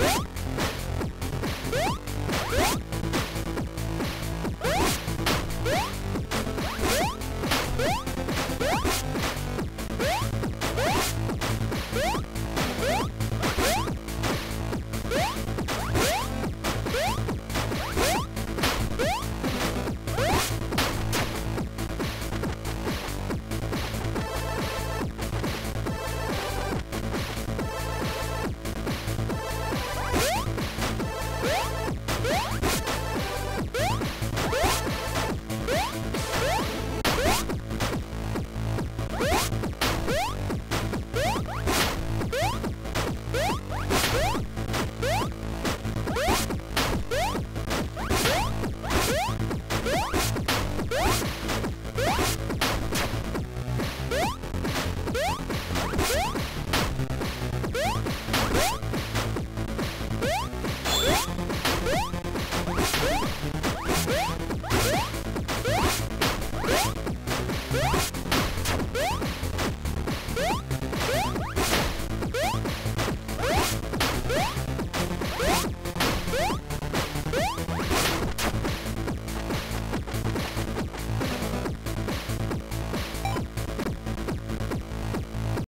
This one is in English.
Woo!